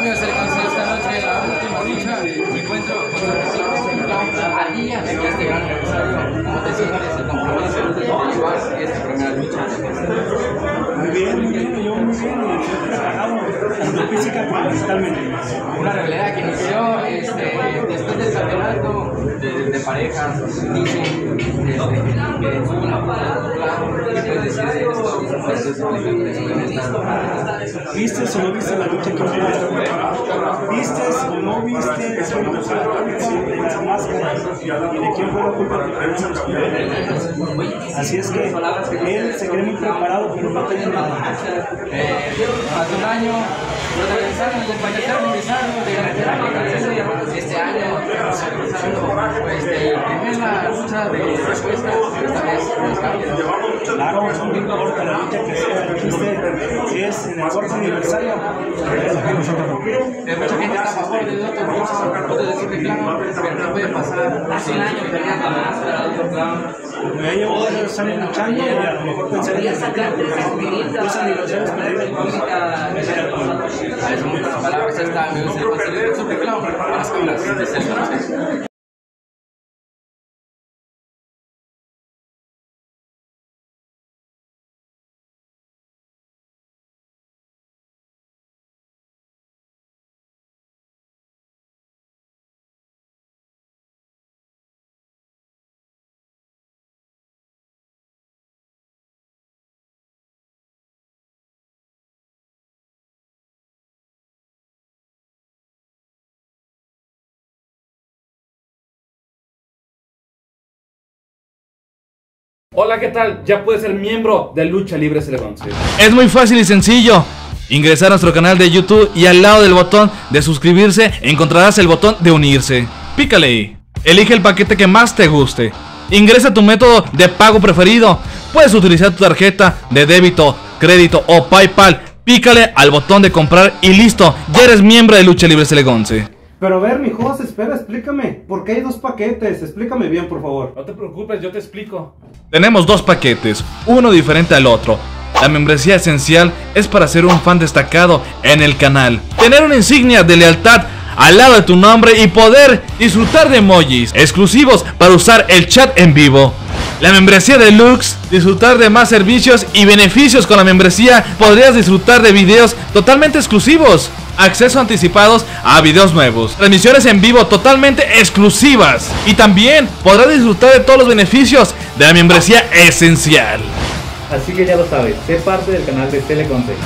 Amigos, se esta noche la última lucha. Me encuentro con al día de este gran aniversario. ¿Cómo te sientes? El compromiso de llevar esta primera lucha. Muy bien, muy bien, yo muy bien, tanto física como mentalmente. Una rivalidad que inició este, después del campeonato de, de parejas. Que tuvo una buena ¿Qué puedes decir ¿Viste o no viste la lucha que? ¿Viste o no viste las máscaras? ¿Y de quién fue la culpa que Así es que él se cree muy preparado, pero no tiene nada. Eh, hace un año de este año pues de primera lucha de respuesta esta vez los cambios Claro, no importa la lucha que sea, dijiste es en el cuarto aniversario. Eh, está a favor de otro lucha, puedo decirle claro, pero no puede pasar 100 años y tener la máscara de otro. Ellos luchando y a lo mejor pensarían que los aniversarios que deben A eso muchas palabras está, me gusta el super clown, a las cámaras Hola, ¿qué tal? Ya puedes ser miembro de Lucha Libre Celebrons. Es muy fácil y sencillo. Ingresar a nuestro canal de YouTube y al lado del botón de suscribirse encontrarás el botón de unirse. Pícale ahí. Elige el paquete que más te guste. Ingresa tu método de pago preferido. Puedes utilizar tu tarjeta de débito, crédito o PayPal. Pícale al botón de comprar y listo. Ya eres miembro de Lucha Libre Celegonce. Pero a ver, mi espera, explícame. ¿Por qué hay dos paquetes? Explícame bien, por favor. No te preocupes, yo te explico. Tenemos dos paquetes, uno diferente al otro. La membresía esencial es para ser un fan destacado en el canal. Tener una insignia de lealtad al lado de tu nombre y poder disfrutar de emojis exclusivos para usar el chat en vivo. La membresía deluxe, disfrutar de más servicios y beneficios con la membresía, podrías disfrutar de videos totalmente exclusivos acceso anticipados a videos nuevos, transmisiones en vivo totalmente exclusivas y también podrás disfrutar de todos los beneficios de la membresía esencial. Así que ya lo sabes, sé parte del canal de Teleconsejo.